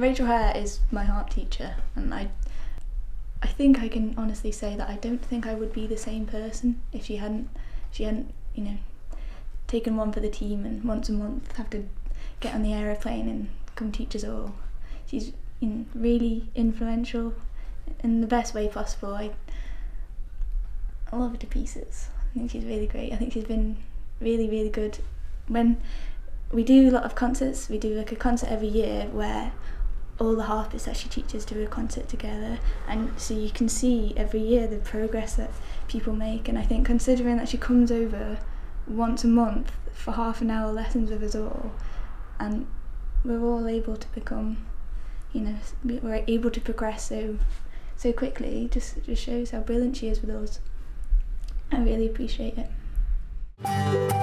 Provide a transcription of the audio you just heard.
Rachel Hair is my harp teacher, and I, I think I can honestly say that I don't think I would be the same person if she hadn't, she hadn't, you know, taken one for the team and once a month have to get on the aeroplane and come teach us all. She's you know, really influential in the best way possible. I, I love her to pieces. I think she's really great. I think she's been really, really good. When we do a lot of concerts, we do like a concert every year where all the harpists that she teaches do a concert together. And so you can see every year the progress that people make. And I think considering that she comes over once a month for half an hour lessons with us all and we're all able to become you know we're able to progress so so quickly just just shows how brilliant she is with us. I really appreciate it